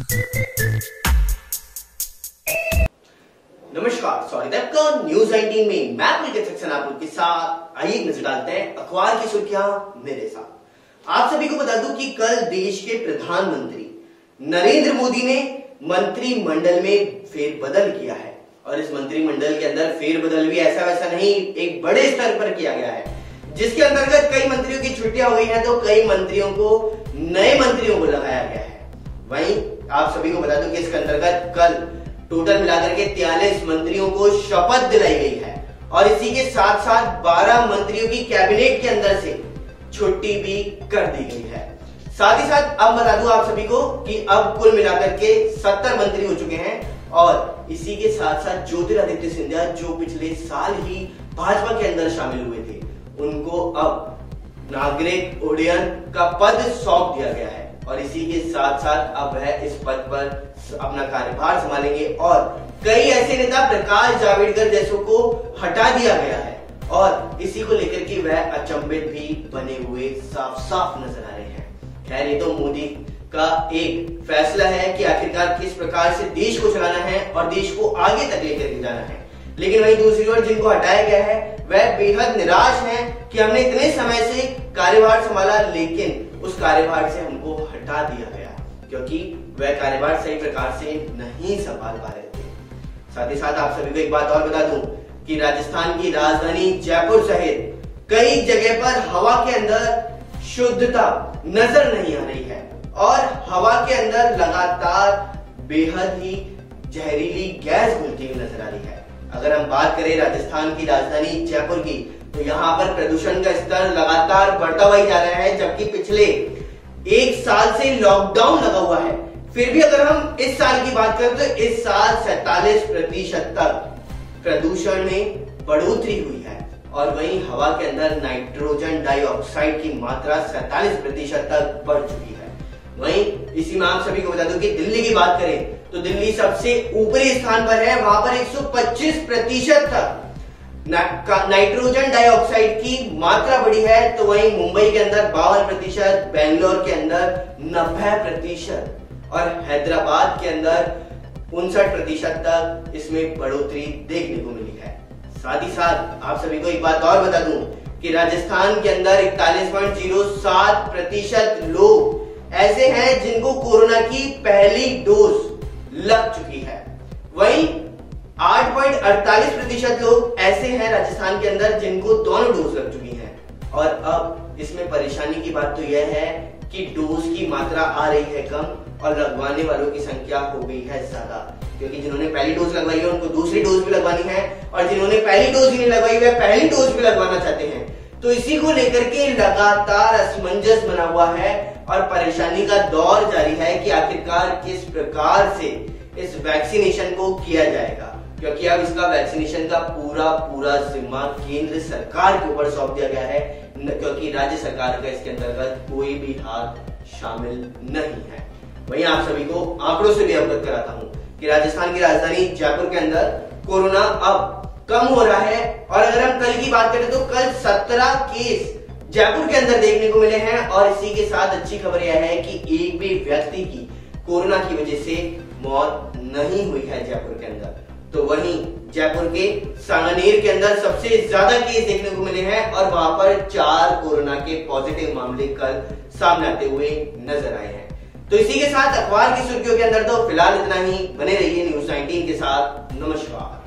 नमस्कार, स्वागत है आपका न्यूज़ 19 में। मैं पुलिस सेक्शन आप के साथ आइए, नज़र डालते हैं अखबार की सुर्खियाँ मेरे साथ। आप सभी को बता दूँ कि कल देश के प्रधानमंत्री नरेंद्र मोदी ने मंत्रिमंडल में फेरबदल किया है। और इस मंत्रिमंडल के अंदर फेरबदल भी ऐसा वैसा नहीं, एक बड़े स्तर पर किया गया है। जिसके अंतर्गत कई मंत्रियों की छुट्टियाँ हो गई हैं तो कई मंत्रियों को, नए मंत्रियों को लगाया गया है। वहीं आप सभी को बता दूँ कि इसके अंतर्गत कल टोटल मिलाकर के तियालीस मंत्रियों को शपथ दिलाई गई है। और इसी के साथ साथ 12 मंत्रियों की कैबिनेट के अंदर से छुट्टी भी कर दी गई है। साथ ही साथ अब बता दूँ आप सभी को कि अब कुल मिलाकर के 70 मंत्री हो चुके हैं और इसी के साथ साथ ज्योतिरादित्य सिंधिया जो पिछले साल ही भाजपा के अंदर शामिल हुए थे, उनको अब नागरिक उड्डयन का पद सौंप दिया गया है। और इसी के साथ साथ अब वह इस पद पर अपना कार्यभार संभालेंगे और कई ऐसे नेता प्रकाश जावड़ेकर जैसों को हटा दिया गया है और इसी को लेकर के वह अचंभित भी बने हुए साफ़ साफ़ नज़र आ रहे हैं। खैर, ये तो मोदी का एक फैसला है कि आखिरकार किस प्रकार से देश को चलाना है और देश को आगे तक लेकर के जाना है। लेकिन वही दूसरी ओर जिनको हटाया गया है, वह बेहद निराश हैं कि हमने इतने समय से कार्यभार संभाला, लेकिन उस कार्यभार से हमको हटा दिया गया, क्योंकि वह कार्यभार सही प्रकार से नहीं संभाल पा रहे थे। साथ ही साथ आप सभी को एक बात और बता दूँ कि राजस्थान की राजधानी जयपुर सहित कई जगह पर हवा के अंदर शुद्धता नज़र नहीं आ रही है, और हवा के अंदर लगातार बेहद ही जहरीली गैस घुलती हुई नज़र आ रही है। अगर हम बात करें राजस्थान की राजधानी जयपुर की तो यहाँ पर प्रदूषण का स्तर लगातार बढ़ता हुआ जा रहा है, जबकि पिछले एक साल से लॉकडाउन लगा हुआ है। फिर भी अगर हम इस साल की बात करें तो इस साल सैतालीस प्रतिशत तक प्रदूषण में बढ़ोतरी हुई है। और वहीं हवा के अंदर नाइट्रोजन डाइऑक्साइड की मात्रा सैतालीस प्रतिशत तक बढ़ चुकी है। वहीं इसी में आप सभी को बता दूँ कि दिल्ली की बात करें तो दिल्ली सबसे ऊपरी स्थान पर है, वहाँ पर 125 प्रतिशत तक नाइट्रोजन डाइऑक्साइड की मात्रा बढ़ी है तो वहीं मुंबई के अंदर बावन प्रतिशत, बेंगलोर के अंदर नब्बे प्रतिशत और हैदराबाद के अंदर उनसठ प्रतिशत तक इसमें बढ़ोतरी देखने को मिली है। साथ ही साथ, आप सभी को एक बात और बता दूँ कि राजस्थान के अंदर इकतालीस पॉइंट ज़ीरो सात प्रतिशत लोग ऐसे हैं जिनको कोरोना की पहली डोज लग चुकी है। वहीं आठ पॉइंट अड़तालीस प्रतिशत लोग ऐसे हैं राजस्थान के अंदर जिनको दोनों डोज लग चुकी हैं। और अब इसमें परेशानी की बात तो यह है कि डोज की मात्रा आ रही है कम और लगवाने वालों की संख्या हो गई है ज़्यादा। क्योंकि जिन्होंने पहली डोज लगवाई है, उनको दूसरी डोज भी लगवानी है और जिन्होंने पहली डोज नहीं लगवाई है पहली डोज भी लगवाना चाहते हैं। तो इसी को लेकर के लगातार असमंजस बना हुआ है और परेशानी का दौर जारी है कि आखिरकार किस प्रकार से इस वैक्सीनेशन को किया जाएगा। क्योंकि अब इसका वैक्सीनेशन का पूरा पूरा जिम्मा केंद्र सरकार के ऊपर सौंप दिया गया है। क्योंकि राज्य सरकार का इसके अंतर्गत कोई भी हाथ शामिल नहीं है। वहीं आप सभी को आंकड़ों से भी अवगत कराता हूँ कि राजस्थान की राजधानी जयपुर के अंदर कोरोना अब कम हो रहा है। और अगर हम कल की बात करें तो कल सत्रह केस जयपुर के अंदर देखने को मिले हैं और इसी के साथ अच्छी खबर यह है कि एक भी व्यक्ति की कोरोना की वजह से मौत नहीं हुई है जयपुर के अंदर। तो वहीं जयपुर के सांगनेर के अंदर सबसे ज़्यादा केस देखने को मिले हैं और वहाँ पर चार कोरोना के पॉजिटिव मामले कल सामने आते हुए नज़र आए हैं। तो इसी के साथ अखबार की सुर्खियों के अंदर तो फ़िलहाल इतना ही। बने रहिए न्यूज़ 19 के साथ। नमस्कार।